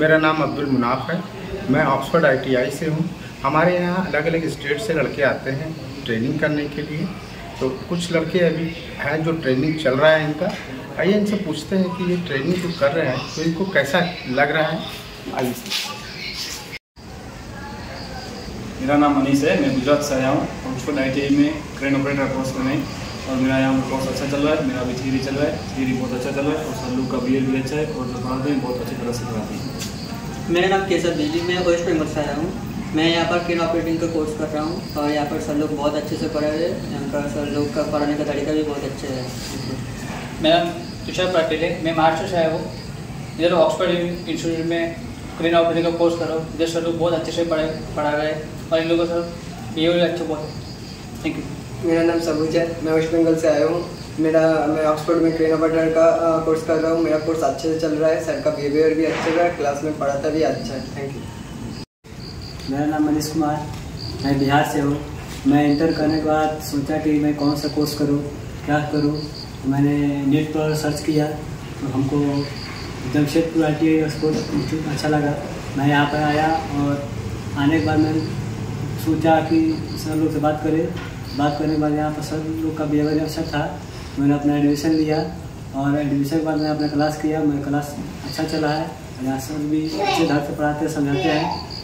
मेरा नाम अब्दुल मुनाफ है। मैं ऑक्सफोर्ड आईटीआई से हूँ। हमारे यहाँ अलग अलग स्टेट से लड़के आते हैं ट्रेनिंग करने के लिए। तो कुछ लड़के अभी हैं जो ट्रेनिंग चल रहा है इनका। आइए इनसे पूछते हैं कि ये ट्रेनिंग जो कर रहे हैं तो इनको कैसा लग रहा है? आइए। मेरा नाम मनीष है। मैं गुजरात से आया हूँ। ऑक्सफोर्ड आई में ट्रेन ऑपरेटर कोर्स करने और मेरा यहाँ कोर्स अच्छा चल रहा है। मेरा अभी थीरी चल रहा है। थीरी बहुत अच्छा चल रहा है। और सर लोग का बी भी अच्छा है। और जो पढ़ाते हैं, बहुत अच्छी तरह से पढ़ाते हैं। मेरा नाम केसर बिजली मैं वेस्ट बंगल से आया हूँ। मैं यहाँ पर क्रेन ऑपरेटिंग का कोर्स कर रहा हूँ और यहाँ पर सर लोग बहुत अच्छे से पढ़ा रहे हैं। यहाँ का सर लोग का पढ़ाने का तरीका भी बहुत अच्छा है। मेरा नाम तुषार पाटिल है। मैं महाराष्ट्र से आया हूँ। इधर ऑक्सफर्ड इंस्टीट्यूट में क्रेन ऑपरेटिंग का कोर्स कर रहा हूँ। इधर सर लोग बहुत अच्छे से पढ़ाए पढ़ा रहे हैं और इन लोगों का सर ये अच्छा बहुत थैंक यू मेरा नाम सबूज है। मैं वेस्ट बंगल से आया हूँ। मेरा, मैं ऑक्सफोर्ड में क्रेन ऑपरेटर का कोर्स कर रहा हूँ। मेरा कोर्स अच्छे से चल रहा है। सर का बिहेवियर भी अच्छा रहा है। क्लास में पढ़ाता भी अच्छा है। थैंक यू मेरा नाम मनीष कुमार। मैं बिहार से हूँ। मैं इंटर करने के बाद सोचा कि मैं कौन सा कोर्स करूँ, क्या करूँ। तो मैंने नेट पर सर्च किया। तो हमको जमशेदपुर आई टी आई अच्छा लगा। मैं यहाँ पर आया और आने के बाद मैंने सोचा कि सर लोग से बात करें। बात करने के बाद यहाँ पर सर लोग का बिहेवियर अच्छा था। मैंने अपना एडमिशन लिया और एडमिशन के बाद मैंने अपना क्लास किया, मेरा क्लास अच्छा चला है। यहाँ सर भी अच्छे ढंग से पढ़ाते समझाते हैं।